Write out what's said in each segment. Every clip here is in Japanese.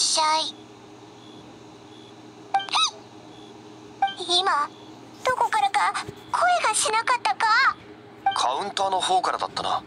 しゃい。今どこからか声がしなかったか？カウンターの方からだったな。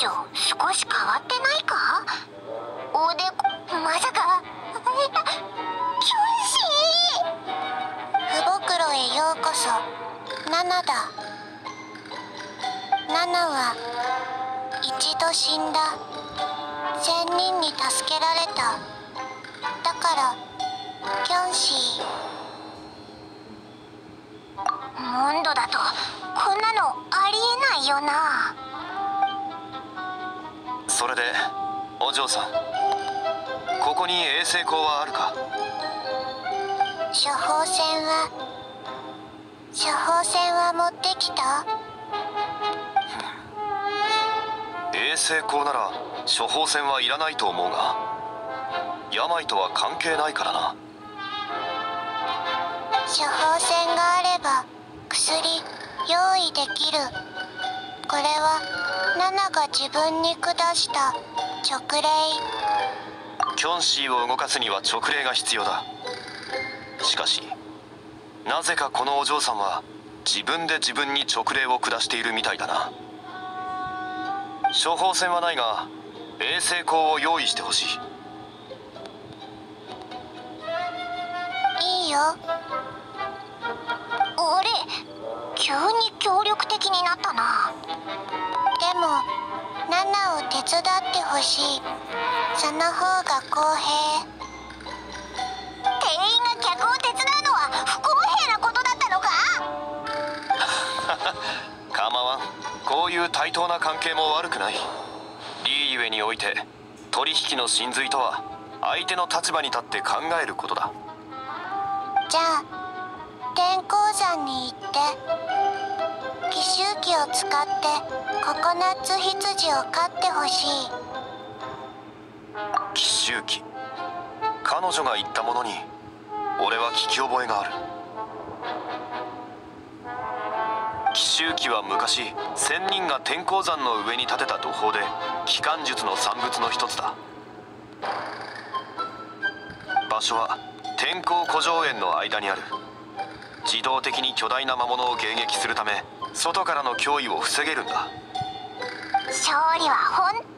女少し変わってないか？おでこまさか。キュンシー福袋へようこそ。ナナだ。ナナは一度死んだ。仙人に助けられた。だからキョンシー。モンドだとこんなのありえないよな。それでお嬢さんここに衛星光はあるか？処方箋は処方箋は持ってきた？衛星光なら処方箋はいらないと思うが病とは関係ないからな。処方箋があれば薬用意できるナナが自分に下した直令。キョンシーを動かすには直令が必要だ。しかしなぜかこのお嬢さんは自分で自分に直令を下しているみたいだな。処方箋はないが衛星光を用意してほしい。いいよ。俺急に協力的になったな。でもナナを手伝ってほしい。その方が公平。店員が客を手伝うのは不公平なことだったのか？構わん。こういう対等な関係も悪くない。リーゆえにおいて取引の真髄とは相手の立場に立って考えることだ。じゃあ天候山に行って奇襲機を使ってココナッツ羊を飼ってほしい。奇襲機彼女が言ったものに俺は聞き覚えがある。奇襲機は昔仙人が天候山の上に建てた土砲で機関術の産物の一つだ。場所は天候古城園の間にある。自動的に巨大な魔物を迎撃するため外からの脅威を防げるんだ。勝利は本当にリー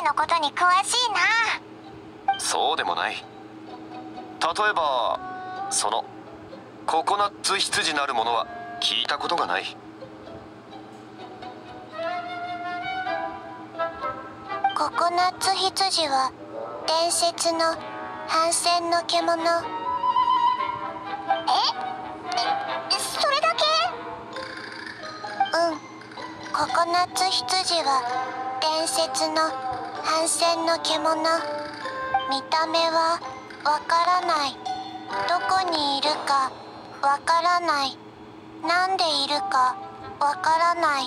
ユへのことに詳しいな。そうでもない。例えばそのココナッツ羊なるものは聞いたことがない。ココナッツ羊は伝説の反戦の獣。ええ？ココナッツ羊は伝説の反戦の獣見た目はわからない。どこにいるかわからない。なんでいるかわからない。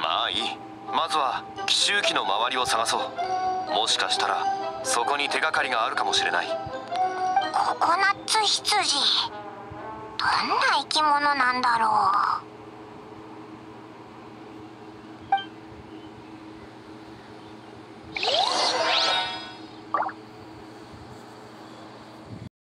まあいい。まずは奇襲機の周りを探そう。もしかしたらそこに手がかりがあるかもしれない。ココナッツ羊どんな生き物なんだろう。